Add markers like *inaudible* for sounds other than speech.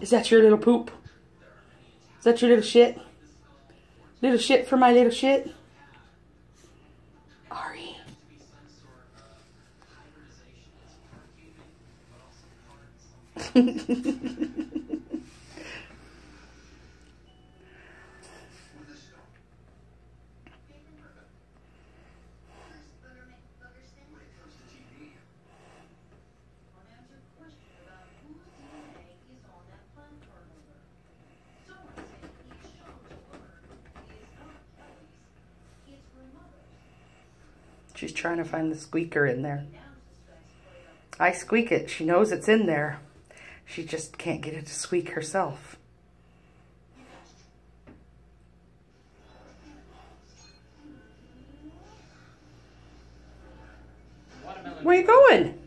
Is that your little poop? Is that your little shit? Little shit for my little shit? Ari. *laughs* She's trying to find the squeaker in there. I squeak it. She knows it's in there. She just can't get it to squeak herself. Where you going?